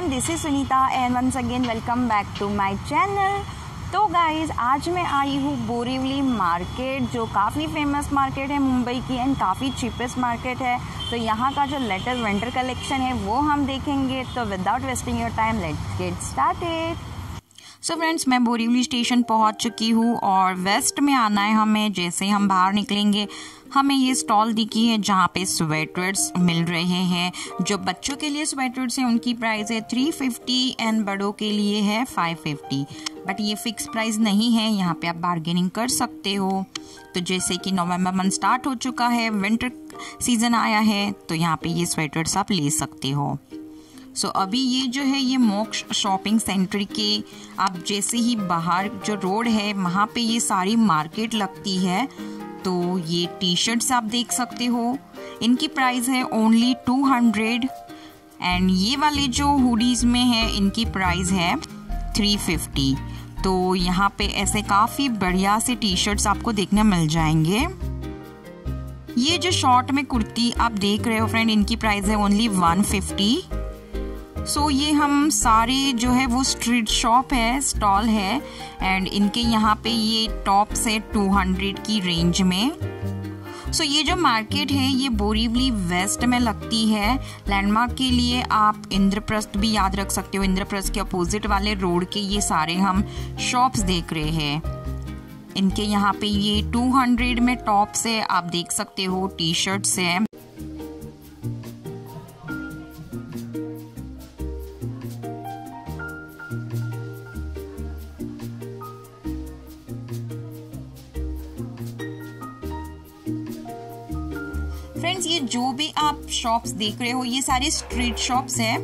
Everyone this is Sunita and once again welcome back to my channel तो guys आज मैं आई हूँ Borivali market, जो काफ़ी फ़ेमस मार्केट है मुंबई की एंड काफ़ी चीपेस्ट मार्केट है। तो यहाँ का जो लेटेस्ट विंटर कलेक्शन है, वो हम देखेंगे। तो without wasting your time let's get started so friends मैं बोरीवली स्टेशन पहुँच चुकी हूँ और वेस्ट में आना है हमें। जैसे हम बाहर निकलेंगे हमें ये स्टॉल दिखी है जहाँ पे स्वेटर्स मिल रहे हैं। जो बच्चों के लिए स्वेटर्स हैं उनकी प्राइस है थ्री फिफ्टी एंड बड़ों के लिए है फाइव फिफ्टी। बट ये फिक्स प्राइस नहीं है यहाँ पे आप बार्गेनिंग कर सकते हो। तो जैसे कि नवंबर मंथ स्टार्ट हो चुका है विंटर सीज़न आया है तो यहाँ पे ये स्वेटर्स आप ले सकते हो। सो so, अभी ये जो है ये मोक्ष शॉपिंग सेंटर के आप जैसे ही बाहर जो रोड है वहाँ पे ये सारी मार्केट लगती है। तो ये टी शर्ट्स आप देख सकते हो। इनकी प्राइस है ओनली टू हंड्रेड एंड ये वाले जो हुडीज में है, इनकी प्राइस है थ्री फिफ्टी तो यहाँ पे ऐसे काफ़ी बढ़िया से टी शर्ट्स आपको देखने मिल जाएँगे। ये जो शॉर्ट में कुर्ती आप देख रहे हो फ्रेंड इनकी प्राइस है only one fifty so so, ये हम सारे जो है वो स्ट्रीट शॉप है स्टॉल है एंड इनके यहाँ पे ये टॉप से 200 की रेंज में। सो so, ये जो मार्केट है ये बोरीवली वेस्ट में लगती है। लैंडमार्क के लिए आप इंद्रप्रस्थ भी याद रख सकते हो। इंद्रप्रस्थ के अपोजिट वाले रोड के ये सारे हम शॉप्स देख रहे हैं। इनके यहाँ पे ये 200 में टॉप्स है आप देख सकते हो टी शर्ट्स है। शॉप्स देख रहे हो, ये सारे स्ट्रीट शॉप्स हैं।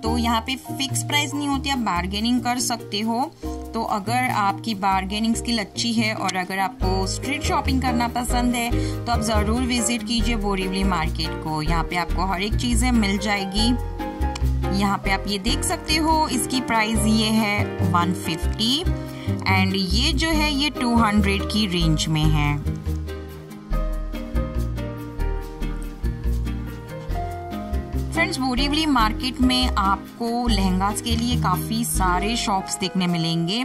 तो यहाँ पे फिक्स प्राइस नहीं होती, आप बार्गेनिंग कर सकते हो। तो अगर आपकी बार्गेनिंग स्किल अच्छी है और अगर आपको स्ट्रीट शॉपिंग करना पसंद है तो आप ज़रूर विज़िट कीजिए बोरीवली मार्केट को। यहाँ पे आपको हर एक चीज़ें मिल जाएगी। यहाँ पे आप ये देख सकते हो, इसकी प्राइस ये है 150 एंड ये जो है, ये 200 की रेंज में है। फ्रेंड्स बोरीवली मार्केट में आपको लहंगास के लिए काफ़ी सारे शॉप्स देखने मिलेंगे।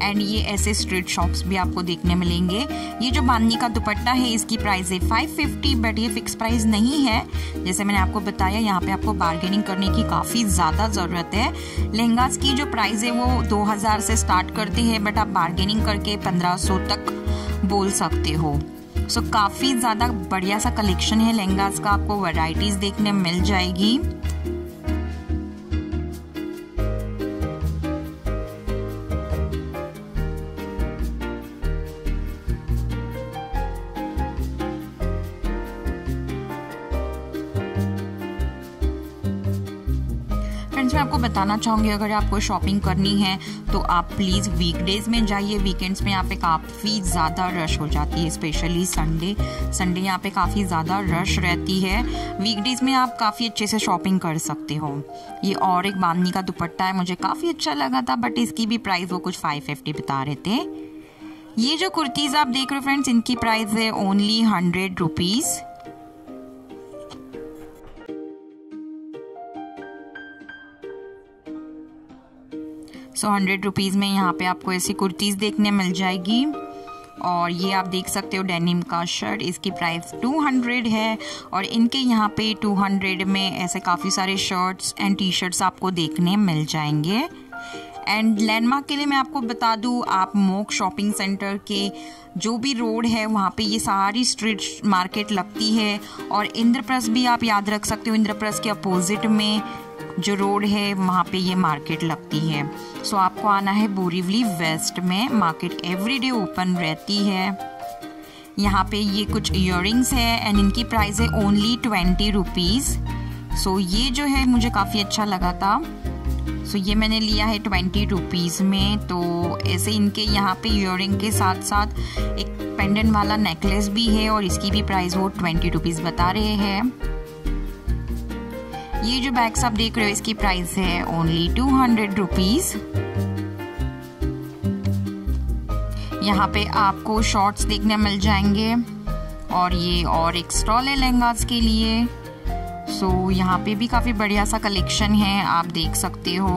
एंड ये ऐसे स्ट्रीट शॉप्स भी आपको देखने मिलेंगे। ये जो बांधनी का दुपट्टा है इसकी प्राइस है 550 बट ये फिक्स प्राइस नहीं है। जैसे मैंने आपको बताया यहाँ पे आपको बार्गेनिंग करने की काफ़ी ज़्यादा ज़रूरत है। लहंगास की जो प्राइस है वो 2000 से स्टार्ट करते हैं बट आप बार्गेनिंग करके 1500 तक बोल सकते हो। सो so, काफ़ी ज़्यादा बढ़िया सा कलेक्शन है लहंगास का। आपको वैरायटीज़ देखने मिल जाएगी। फ्रेंड्स, मैं आपको बताना चाहूँगी, अगर आपको शॉपिंग करनी है तो आप प्लीज़ वीकडेज में जाइए। वीकेंड्स में यहाँ पे काफ़ी ज़्यादा रश हो जाती है स्पेशली संडे संडे यहाँ पे काफ़ी ज़्यादा रश रहती है। वीकडेज में आप काफ़ी अच्छे से शॉपिंग कर सकते हो। ये और एक बांधनी का दुपट्टा है, मुझे काफ़ी अच्छा लगा था बट इसकी भी प्राइस वो कुछ फाइव फिफ्टी बता रहे थे। ये जो कुर्तीज़ आप देख रहे हो फ्रेंड्स, इनकी प्राइस है only hundred rupees so hundred rupees में यहाँ पे आपको ऐसी कुर्तीज़ देखने मिल जाएगी। और ये आप देख सकते हो डेनिम का शर्ट, इसकी प्राइस 200 है। और इनके यहाँ पे 200 में ऐसे काफ़ी सारे शर्ट्स एंड टी शर्ट्स आपको देखने मिल जाएँगे। एंड लैंडमार्क के लिए मैं आपको बता दूँ, आप मोक शॉपिंग सेंटर के जो भी रोड है, वहाँ पे ये सारी स्ट्रीट मार्केट लगती है। और इंद्रप्रस्थ भी आप याद रख सकते हो, इंद्रप्रस्थ के अपोजिट में जो रोड है वहाँ पे ये मार्केट लगती है। सो आपको आना है बोरीवली वेस्ट में। मार्केट एवरीडे ओपन रहती है। यहाँ पे ये कुछ इयर है एंड इनकी प्राइस है ओनली ट्वेंटी रुपीज़ सो ये जो है मुझे काफ़ी अच्छा लगा था। सो so, ये मैंने लिया है ट्वेंटी रुपीज़ में। तो ऐसे इनके यहाँ पे इयर के साथ साथ एक पेंडेंट वाला नेकलेस भी है और इसकी भी प्राइस वो ट्वेंटी रुपीज़ बता रहे हैं। ये जो बैग्स आप देख रहे हो इसकी प्राइस है ओनली टू हंड्रेड रुपीज़ यहाँ पे आपको शॉर्ट्स देखने मिल जाएँगे और ये और एक स्टॉल है लहंगाज के लिए. सो so, यहाँ पे भी काफ़ी बढ़िया सा कलेक्शन है आप देख सकते हो.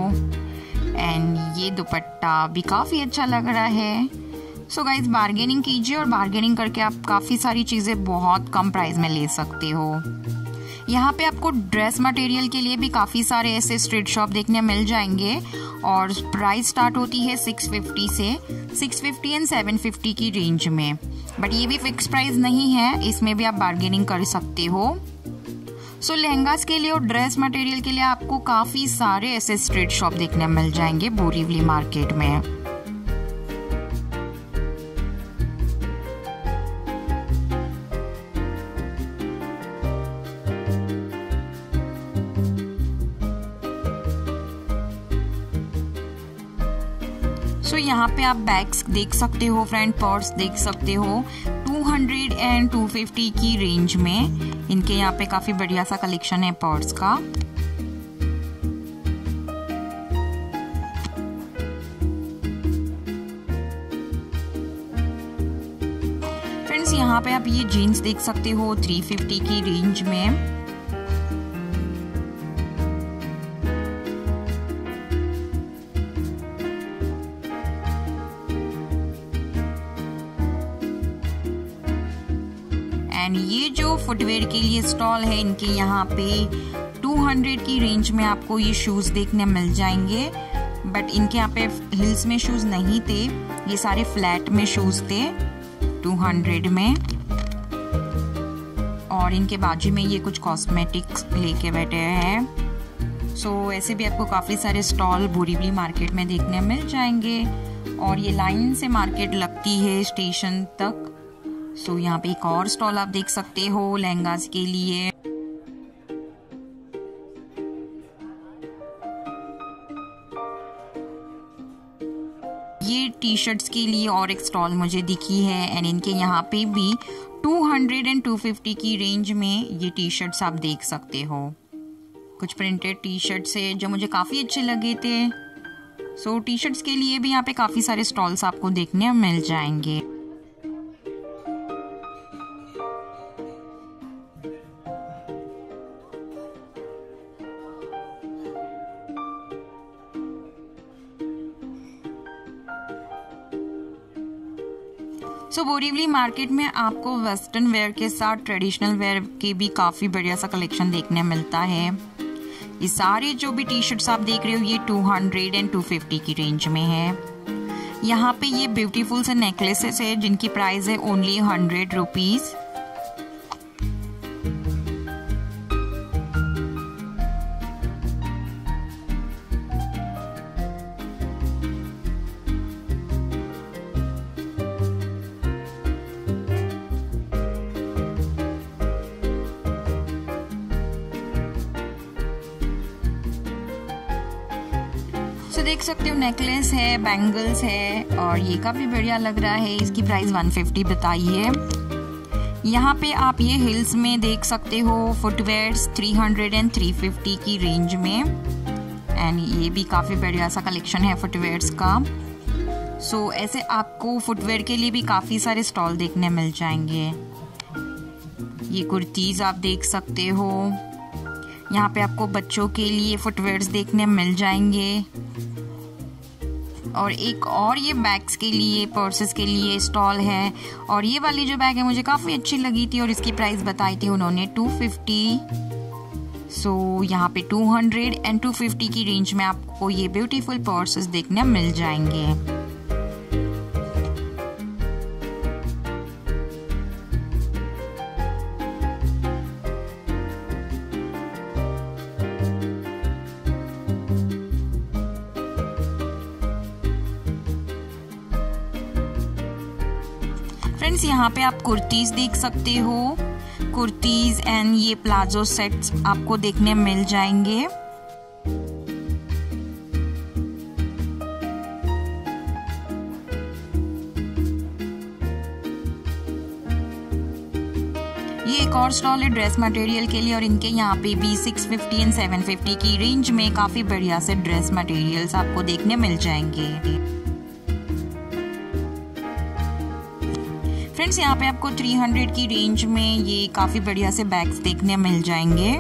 एंड ये दुपट्टा भी काफ़ी अच्छा लग रहा है. सो गाइज़ बार्गेनिंग कीजिए और बार्गेनिंग करके आप काफ़ी सारी चीज़ें बहुत कम प्राइस में ले सकते हो. यहाँ पे आपको ड्रेस मटेरियल के लिए भी काफ़ी सारे ऐसे स्ट्रीट शॉप देखने मिल जाएँगे। और प्राइस स्टार्ट होती है 650 से। 650 एंड 750 की रेंज में। बट ये भी फिक्स प्राइस नहीं है। इसमें भी आप बार्गेनिंग कर सकते हो। सो so, लहंगास के लिए और ड्रेस मटेरियल के लिए आपको काफ़ी सारे ऐसे स्ट्रीट शॉप देखने मिल जाएँगे बोरीवली मार्केट में। यहाँ पे आप बैग्स देख सकते हो फ्रेंड पर्स देख सकते हो। 200 एंड 250 की रेंज में इनके यहाँ पे काफ़ी बढ़िया सा कलेक्शन है पर्स का। फ्रेंड्स यहाँ पे आप ये जीन्स देख सकते हो 350 की रेंज में। एंड ये जो फुटवेयर के लिए स्टॉल है इनके यहाँ पे 200 की रेंज में आपको ये शूज़ देखने मिल जाएँगे. बट इनके यहाँ पे हिल्स में शूज़ नहीं थे. ये सारे फ्लैट में शूज़ थे 200 में. और इनके बाजू में ये कुछ कॉस्मेटिक्स लेके बैठे हैं. सो so, ऐसे भी आपको काफ़ी सारे स्टॉल बोरीवली मार्केट में देखने मिल जाएँगे. और ये लाइन से मार्केट लगती है स्टेशन तक. सो so, यहाँ पे एक और स्टॉल आप देख सकते हो लहंगास के लिए। ये टी शर्ट्स के लिए और एक स्टॉल मुझे दिखी है एंड इनके यहाँ पे भी 200 एंड 250 की रेंज में ये टी शर्ट्स आप देख सकते हो। कुछ प्रिंटेड टी शर्ट्स है जो मुझे काफ़ी अच्छे लगे थे। सो so, टी शर्ट्स के लिए भी यहाँ पे काफ़ी सारे स्टॉल्स आपको देखने मिल जाएँगे। सो बोरीवली मार्केट में आपको वेस्टर्न वेयर के साथ ट्रेडिशनल वेयर के भी काफ़ी बढ़िया सा कलेक्शन देखने मिलता है। ये सारे जो भी टी शर्ट्स आप देख रहे हो, ये 200 एंड 250 की रेंज में है। यहाँ पे ये ब्यूटीफुल से नेकलेसेस है, जिनकी प्राइस है ओनली हंड्रेड रुपीज़ देख सकते हो नेकलेस है बैंगल्स है और ये काफ़ी बढ़िया लग रहा है। इसकी प्राइस 150 बताई है यहाँ पे आप ये हिल्स में देख सकते हो फुटवेयर्स 300 एंड 350 की रेंज में। एंड ये भी काफ़ी बढ़िया सा कलेक्शन है फुटवेयर्स का। सो so, ऐसे आपको फुटवेयर के लिए भी काफ़ी सारे स्टॉल देखने मिल जाएँगे। ये कुर्तीज़ आप देख सकते हो। यहाँ पे आपको बच्चों के लिए फुटवेयर्स देखने मिल जाएँगे। और एक और ये बैग्स के लिए पर्सेस के लिए स्टॉल है। और ये वाली जो बैग है मुझे काफ़ी अच्छी लगी थी और इसकी प्राइस बताई थी उन्होंने 250 सो so, यहाँ पे 200 एंड 250 की रेंज में आपको ये ब्यूटीफुल पर्सेस देखने मिल जाएँगे। यहाँ पे आप कुर्तीज़ देख सकते हो। कुर्तीज़ एंड ये प्लाजो सेट्स आपको देखने मिल जाएँगे। ये एक और स्टॉल है ड्रेस मटेरियल के लिए और इनके यहाँ पे भी 650 एंड 750 की रेंज में काफ़ी बढ़िया से ड्रेस मटेरियल्स आपको देखने मिल जाएँगे। फ्रेंड्स यहाँ पे आपको 300 की रेंज में ये काफ़ी बढ़िया से बैग्स देखने मिल जाएँगे।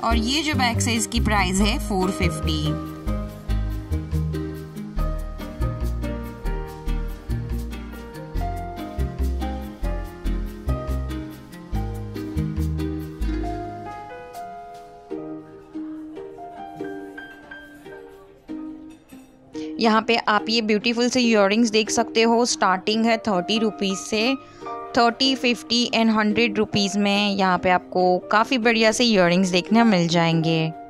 और ये जो बैग्स है, इसकी प्राइस है 450 यहाँ पे आप ये ब्यूटीफुल से इयर देख सकते हो। स्टार्टिंग है थर्टी रुपीज़ से। Thirty fifty and hundred rupees में यहाँ पे आपको काफ़ी बढ़िया से इयर देखने मिल जाएँगे।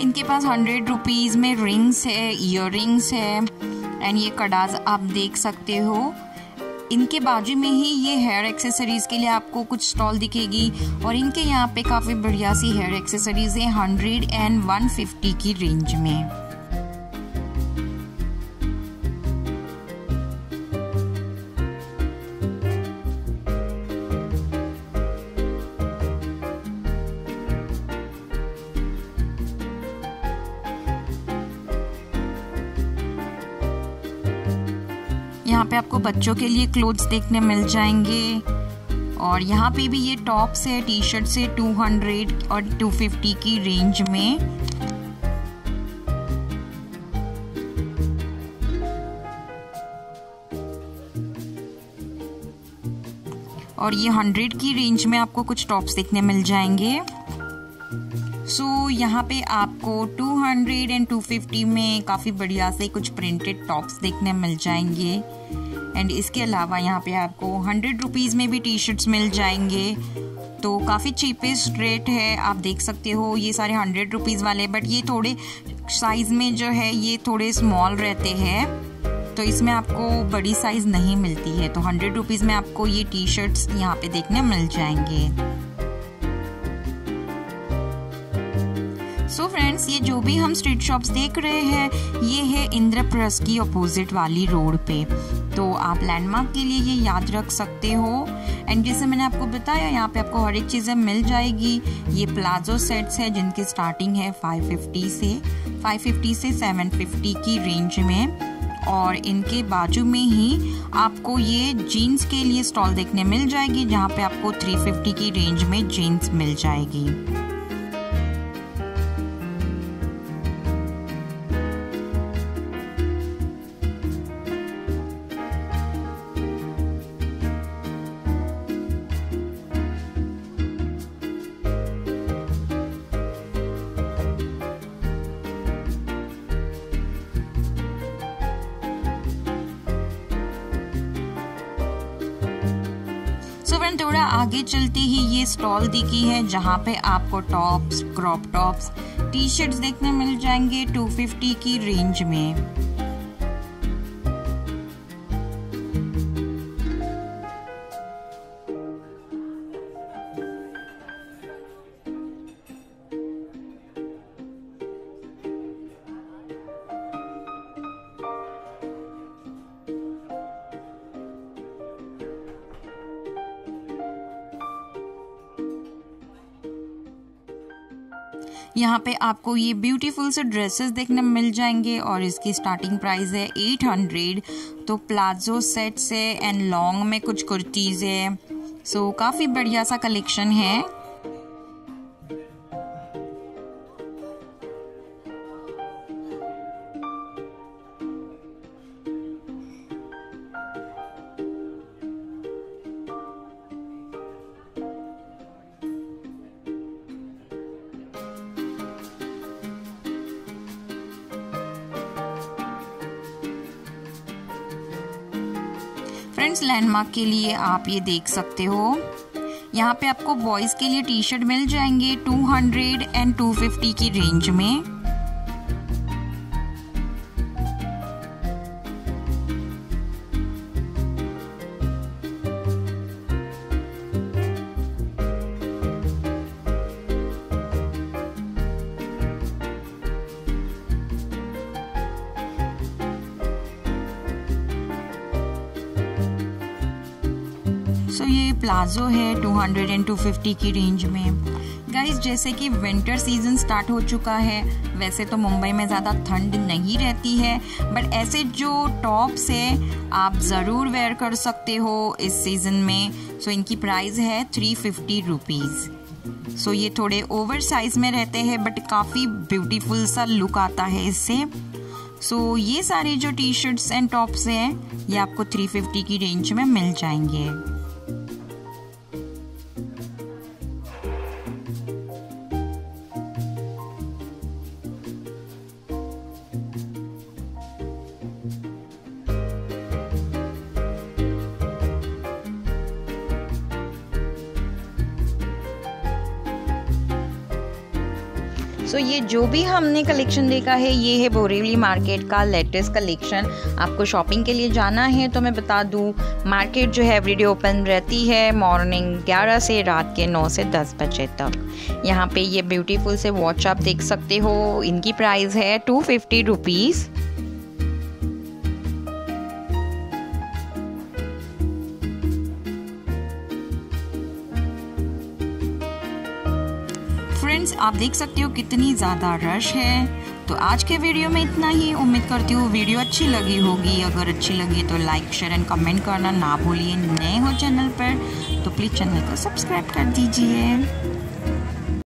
इनके पास हंड्रेड रुपीज़ में रिंग्स है इयर है एंड ये कडाज आप देख सकते हो। इनके बाजू में ही ये हेयर एक्सेसरीज के लिए आपको कुछ स्टॉल दिखेगी, और इनके यहाँ पे काफ़ी बढ़िया सी हेयर एक्सेसरीज है हंड्रेड एंड वन फिफ्टी की रेंज में। यहाँ पे आपको बच्चों के लिए क्लोथ्स देखने मिल जाएँगे। और यहाँ पे भी ये टॉप्स है टी शर्ट से 200 और 250 की रेंज में। और ये 100 की रेंज में आपको कुछ टॉप्स देखने मिल जाएँगे। सो so, यहाँ पे आपको 200 एंड 250 में काफ़ी बढ़िया से कुछ प्रिंटेड टॉप्स देखने मिल जाएँगे। एंड इसके अलावा यहाँ पे आपको हंड्रेड रुपीज़ में भी टी शर्ट्स मिल जाएँगे। तो काफ़ी चीपेस्ट रेट है आप देख सकते हो ये सारे हंड्रेड रुपीज़ वाले बट ये थोड़े साइज़ में जो है ये थोड़े स्मॉल रहते हैं। तो इसमें आपको बड़ी साइज़ नहीं मिलती है। तो हंड्रेड रुपीज़ में आपको ये टी शर्ट्स यहाँ पे देखने मिल जाएँगे। सो so फ्रेंड्स ये जो भी हम स्ट्रीट शॉप्स देख रहे हैं, ये है इंद्रप्रस्थ की अपोजिट वाली रोड पे। तो आप लैंडमार्क के लिए ये याद रख सकते हो। एंड जैसे मैंने आपको बताया, यहाँ पे आपको हर एक चीज़ें मिल जाएगी। ये प्लाजो सेट्स है, जिनकी स्टार्टिंग है 550 से। 550 से 750 की रेंज में। और इनके बाजू में ही आपको ये जीन्स के लिए स्टॉल देखने मिल जाएगी, जहाँ पे आपको 350 की रेंज में जीन्स मिल जाएगी। थोड़ा आगे चलते ही ये स्टॉल दिखी है, जहाँ पे आपको tops, crop tops T shirts देखने मिल जाएँगे 250 की रेंज में। यहाँ पे आपको ये ब्यूटीफुल से ड्रेसेस देखने मिल जाएँगे और इसकी स्टार्टिंग प्राइस है एट हंड्रेड तो प्लाजो सेट्स से है एंड लॉन्ग में कुछ कुर्तीज़ है। सो so, काफ़ी बढ़िया सा कलेक्शन है। फ्रेंड्स लैंडमार्क के लिए आप ये देख सकते हो। यहाँ पे आपको बॉयज़ के लिए टी शर्ट मिल जाएँगे 200 एंड 250 की रेंज में। सो so, ये प्लाजो है 200 एंड 250 की रेंज में। गाइस जैसे कि विंटर सीज़न स्टार्ट हो चुका है वैसे तो मुंबई में ज़्यादा ठंड नहीं रहती है बट ऐसे जो टॉप्स है आप ज़रूर वेयर कर सकते हो इस सीज़न में। सो so, इनकी प्राइस है थ्री फिफ्टी रुपीज़ सो ये थोड़े ओवर साइज़ में रहते हैं बट काफ़ी ब्यूटीफुल सा लुक आता है इससे। सो so, ये सारे जो टी शर्ट्स एंड टॉप्स हैं ये आपको 350 की रेंज में मिल जाएँगे। सो so, ये जो भी हमने कलेक्शन देखा है ये है बोरेवली मार्केट का लेटेस्ट कलेक्शन आपको शॉपिंग के लिए जाना है तो मैं बता दूँ मार्केट जो है एवरीडे ओपन रहती है मॉर्निंग 11 से रात के 9 से 10 बजे तक. यहाँ पे ये ब्यूटीफुल से वॉच आप देख सकते हो. इनकी प्राइस है टू फिफ्टी रुपीज़ आप देख सकते हो कितनी ज़्यादा रश है। तो आज के वीडियो में इतना ही। उम्मीद करती हूँ वीडियो अच्छी लगी होगी। अगर अच्छी लगी तो लाइक शेयर एंड कमेंट करना ना भूलिए। नए हो चैनल पर तो प्लीज़ चैनल को सब्सक्राइब कर दीजिए।